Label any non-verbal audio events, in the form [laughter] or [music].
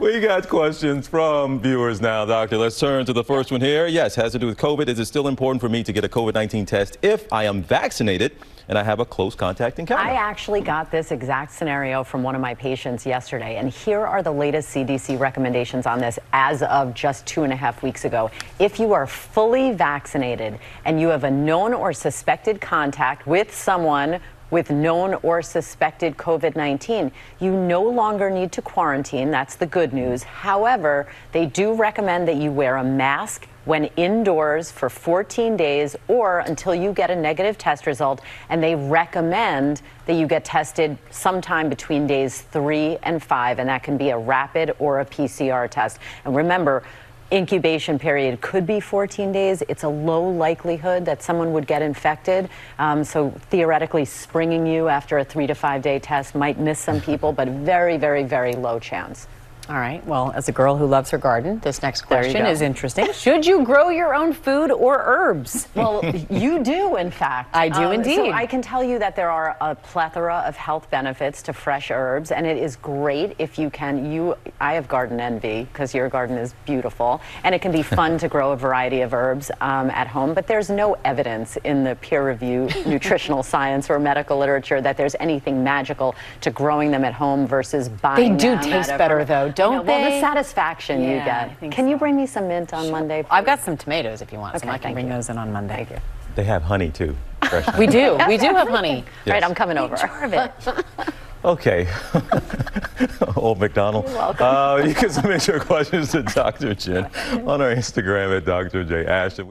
we got questions from viewers now, Doctor. Let's turn to the first one here. Yes, has to do with COVID. Is it still important for me to get a COVID 19 test if I am vaccinated and I have a close contact encounter? I actually got this exact scenario from one of my patients yesterday, and here are the latest CDC recommendations on this as of just two and a half weeks ago. If you are fully vaccinated and you have a known or suspected contact with someone with known or suspected COVID 19. You no longer need to quarantine. That's the good news. However, they do recommend that you wear a mask when indoors for 14 days or until you get a negative test result. And they recommend that you get tested sometime between days three and five, and that can be a rapid or a PCR test. And remember, incubation period could be 14 days. It's a low likelihood that someone would get infected. Um, so theoretically, springing you after a three to five day test might miss some people, but very, very, very low chance. All right. Well, as a girl who loves her garden, this next question is interesting. Should you grow your own food or herbs? [laughs] Well, you do, in fact. I do Um, indeed. So I can tell you that there are a plethora of health benefits to fresh herbs, and it is great if you can. You, I have garden envy because your garden is beautiful, and it can be fun to grow a variety of herbs um, at home. But there's no evidence in the peer-reviewed [laughs] nutritional science or medical literature that there's anything magical to growing them at home versus buying. They do taste better, though, I know, don't Well, the they? satisfaction you Yeah, I get. think Can you bring me some mint on Monday? I've got some tomatoes if you want some. Okay, I can bring you. those in on Monday. Thank you. They have honey too. fresh We do. We do have honey. [laughs] Right, I'm coming over. Jar of it. [laughs] Okay. [laughs] Old McDonald. You're welcome. Uh, you can submit your questions to Dr. Jen on our Instagram at Dr. J. Ashton.